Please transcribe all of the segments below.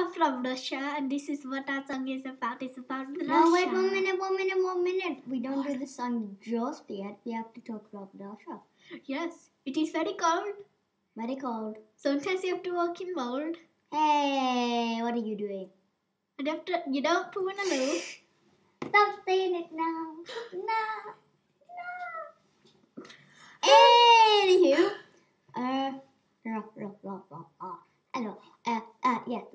are from Russia, and this is what our song is about. It's about Russia. No, wait one minute, one minute, one minute. We don't do the song just yet. We have to talk about Russia. Yes, it is very cold. Very cold. Sometimes you have to walk in mold. Hey, what are you doing? And after you don't poo in a loo. Stop saying it now. No. No. Anywho. Uh, rock, rock. Hello. Uh,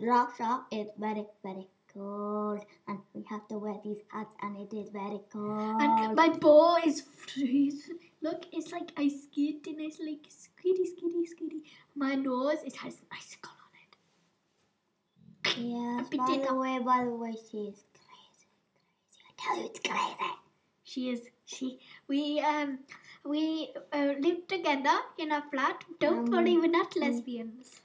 yes, Russia is very, very cold. And we have to wear these hats and it is very cold. And my bow is freezing. Look, it's like ice skate and it's like skitty, skitty, skitty. My nose, it has an icicle on it. yes, by the way, by the way, she is crazy. Crazy. I tell you, it's crazy. She is, she, we, um, we uh, live together in a flat. Don't Um, worry, we're not lesbians.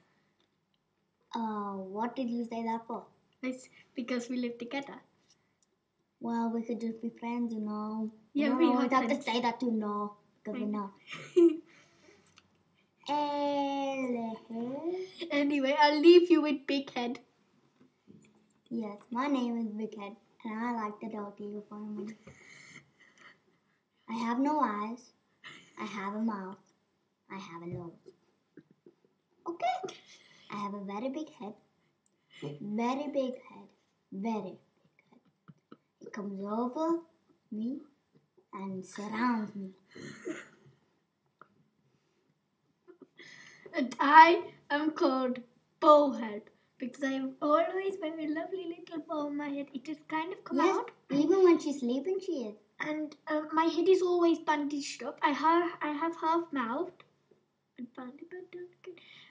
Uh, what did you say that for? It's because we live together. Well, we could just be friends, you know. Yeah, no, we are have to say that to no, because we're not. Anyway, I'll leave you with Big Head. Yes, my name is Big Head, and I like the talk to you for a minute. I have no eyes. I have a mouth. I have a nose. Okay. I have a very big head. Very big head. Very big head. It comes over me and surrounds me. And I am called Bowhead because I have always very lovely little bow on my head. It just kind of come Yes, out. even when she's sleeping, she is. and um, my head is always bandaged up. I have I have half mouth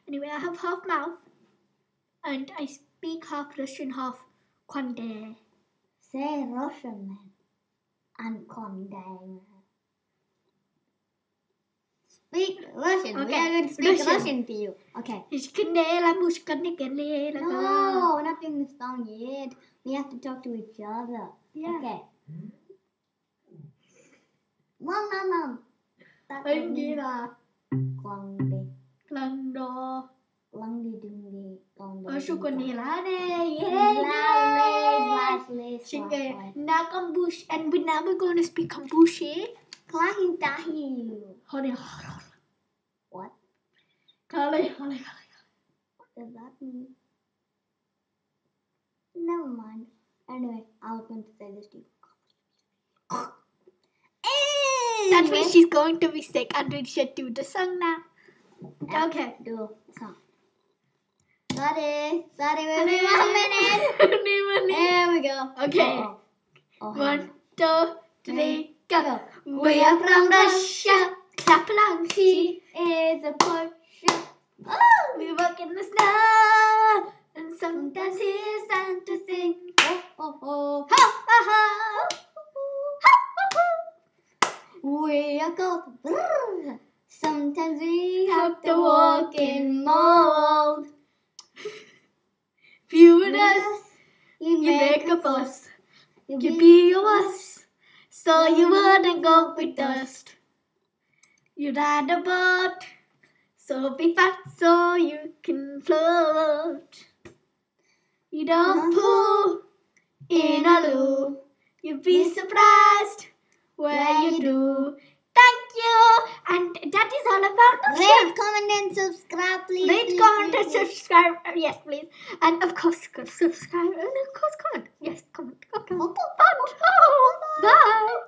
Anyway, I have half mouth, and I speak half Russian, half Kwande. Say Russian man. And condemn. Speak Russian. We Okay, are going to speak Russian. Russian. to you. Okay. No, we're not doing the song yet. We have to talk to each other. Yeah. Okay. Mom, mom, mom. That I'm Gira. Klangdi. Klando. Klangdi dungi. Klangdi. Oshukonilane. Lastly, Shinge. Nakambush. And we now we're going to speak Kambushi. Klahi tahi. Hore. What? Kale. Kale. What does that mean? Never mind. Anyway, I was going to say this to you. Anyway, means she's going to be sick and we should do the song now. Okay. do song. Sorry, sorry, me one minute. There we go. Okay. Oh, oh, One, two, three, go. We are from Russia. Clap along, she. is a Porsche. Oh, we walk in the snow. And sometimes hear ha. We are called. brrr. Sometimes we have to walk in mold. Few in us, You make a fuss. You be a wuss, so you wouldn't go with dust. You ride a boat, so be fat so you can float. You don't uh-huh. poo in a loo. You'd be surprised where you do. Thank you. And that is all about the Rate, comment and subscribe, please. Rate, comment please, and subscribe. Uh, yes, please. And of course, subscribe. Uh, and of course, comment. Yes, comment. Okay. Bye. Bye. Bye.